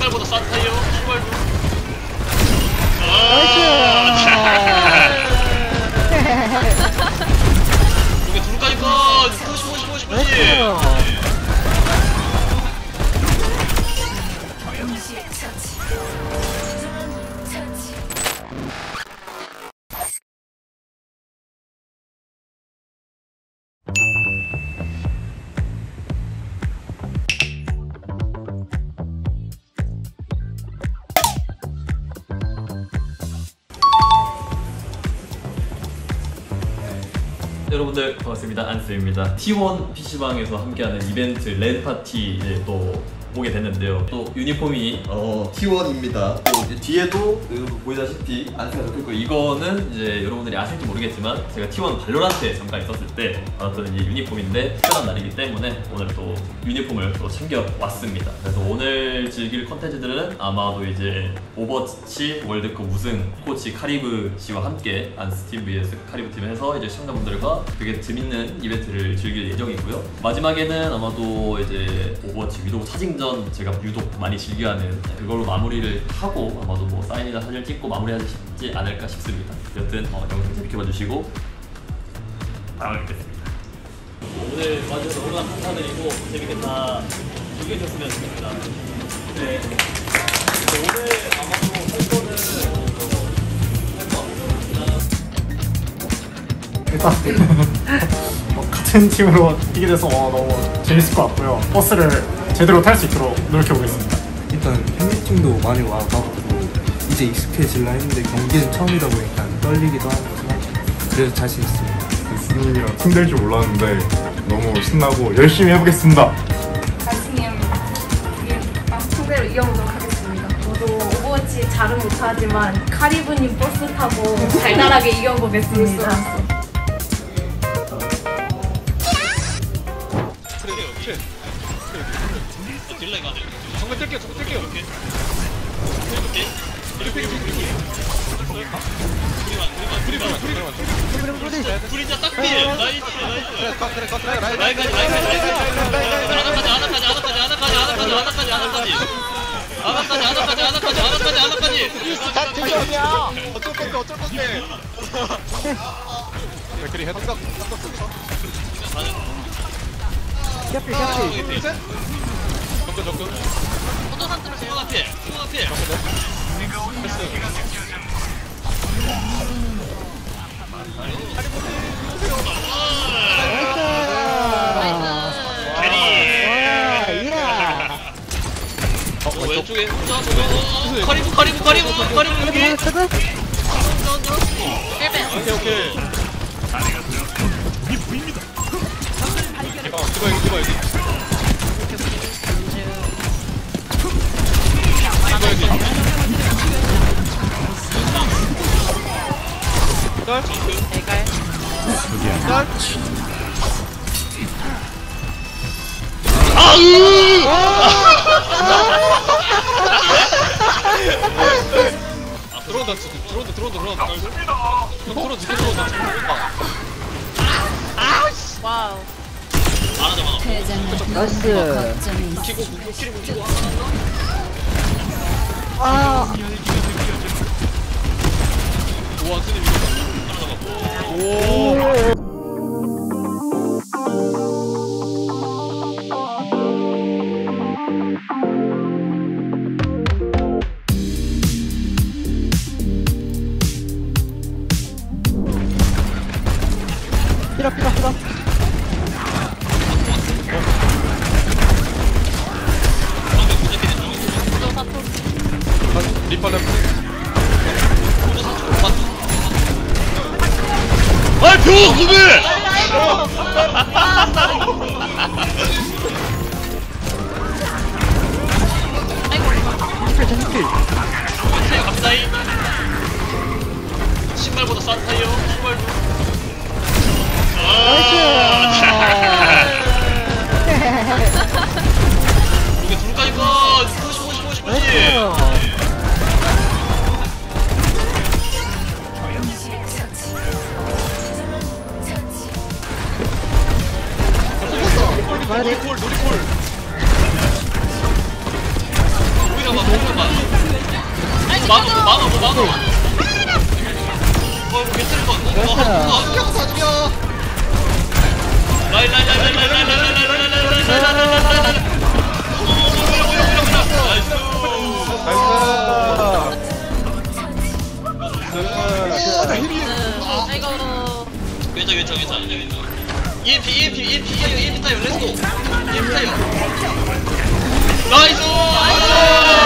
신발보다 싼타요? 신발도 나이스. 이게 둘까지 꺼 50, 50, 50, 50 여러분들 반갑습니다. 안스입니다. T1 PC방에서 함께하는 이벤트 랜파티 이제 또 오게 됐는데요. 또 유니폼이 어, T1입니다. 또 뒤에도 여러분 보이다시피 안스가 적혀 있고 이거는 이제 여러분들이 아실지 모르겠지만 제가 T1 발로란트에 잠깐 있었을 때 받았던 이제 유니폼인데 특별한 날이기 때문에 오늘 또 유니폼을 또 챙겨 왔습니다. 그래서 오늘 즐길 컨텐츠들은 아마도 이제 오버워치 월드컵 우승 코치 카리브 씨와 함께 안스팀 vs 카리브 팀에서 이제 시청자분들과 되게 재밌는 이벤트를 즐길 예정이고요. 마지막에는 아마도 이제 오버워치 위도우 사진전 제가 유독 많이 즐겨하는 그걸로 마무리를 하고 아마도 뭐 사인이나 사진을 찍고 마무리하지 않을까 싶습니다. 여튼 어, 영상 재밌게 봐주시고 다음에 뵙겠습니다. 오늘 와주셔서 너무나 감사드리고 재밌게 다 즐겨주셨으면 좋겠습니다. 네. 오늘 아마도 할 거는 일단 어, 같은 팀으로 뛰게 돼서 어, 너무 재밌을 것 같고요. 버스를 제대로 탈 수 있도록 노력해 보겠습니다. 일단 팬미팅도 많이 와가지고 이제 익숙해질라 했는데 경기는 처음이다 보니까 떨리기도 하지만 그래도 자신 있습니다. 수님이랑 팀될 줄 몰랐는데 너무 신나고 열심히 해보겠습니다. 가스님 상대로 이겨보도록 하겠습니다. 잘은 못하지만 카리브님 버스 타고 달달하게 이겨보겠습니다. 그래 그래 딜라인 가네 정말 뜰게요 정말 뜰게요 이렇게 이렇게 이렇게 이렇게 불이자 딱 피해 나이스 나이스 라이까지 라이까지 라이까지 아나까지 아나까지 아나까지 아나까지 아나까지 아나까지 아나까지 아나까지 아나까지 아나까지 아나까지 아나까지 다 대전이야. 어쩔 건데 어쩔 건데. 백크리 헤드. 삼각 삼각 쓰고. 샤필 샤필 셋. 적근 적근. 포도산 들어 수고가 필 수고가 필 패스. 아, 왼쪽에 커리브 커리브 커리브 커리브 여기 오케이 오케이 이 부입니다 디바 여기 디바 여기 딸? 딸? 아으 들어온다 지금 들어온다 들어온다 들어온다 형 들어온다 들어온다 들어온다 wow. 안 하자 안 nice. 키고 키고 키고 아. 오 안스님 이거 하나 잡았고 피라 피라 피라. 리퍼는 아이 표 구매 놀이콜 놀이콜 놀이콜 우리가 막 우리가 막 마노 마노 뭐 마노 어 이거 괜찮을 것 같아 어 한번 더 사주려 라이 라이 라이 라이 라이 라이 라이 라이 라이 라이 라이 라이 라이 아이고 왼쪽 왼쪽 왼쪽 왼쪽 왼쪽 EMP EMP EMP EMP 타요 렛츠고 EMP 타요 나이스 나이스!